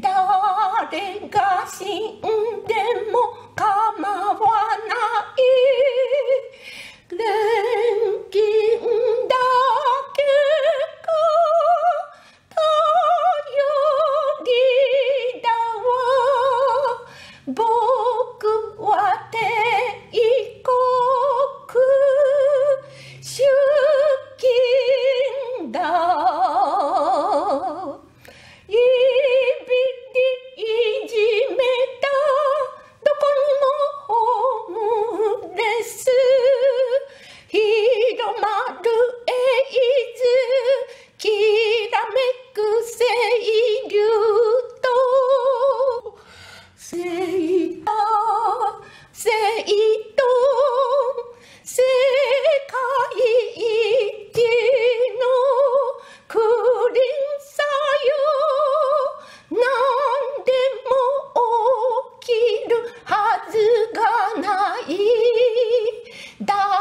誰が信 Da